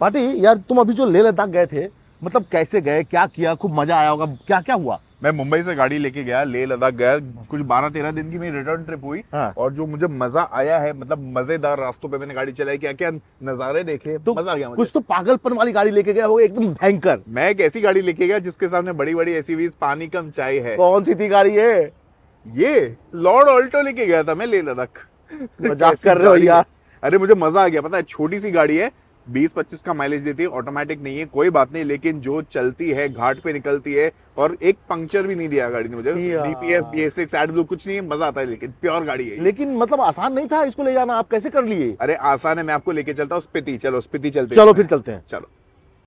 Party यार तुम अभी जो लेह लद्दाख गए थे मतलब कैसे गए क्या किया खूब मज़ा आया होगा क्या क्या हुआ? मैं मुंबई से गाड़ी लेके गया लेह लद्दाख गया कुछ बारह तेरह दिन की मेरी रिटर्न ट्रिप हुई हाँ। और जो मुझे मज़ा आया है मतलब मज़ेदार रास्तों पे मैंने गाड़ी चलाई क्या क्या नजारे देखे तो मज़ा आ गया मुझे। कुछ तो पागलपन वाली गाड़ी लेके गया होगा एकदम भयंकर। मैं एक ऐसी गाड़ी लेके गया जिसके सामने बड़ी बड़ी एसयूवीज पानी कम चाय है। कौन सी थी गाड़ी है ये लॉर्ड ऑल्टो लेके गया था मैं लेह लद्दाख। मज़ाक कर रहे हो यार। अरे मुझे मज़ा आ गया पता है छोटी सी गाड़ी है 20-25 का माइलेज देती है ऑटोमेटिक नहीं है कोई बात नहीं लेकिन जो चलती है घाट पे निकलती है और एक पंक्चर भी नहीं दिया गाड़ी ने मुझे। डीपीएफ बीएसएक्स एडब्लू कुछ नहीं है मज़ा आता है लेकिन प्योर गाड़ी है लेकिन मतलब आसान नहीं था इसको ले जाना आप कैसे कर लिए? अरे आसान है मैं आपको लेके चलता हूँ स्पिति चलो स्पिति चलते चलो फिर चलते हैं। चलो।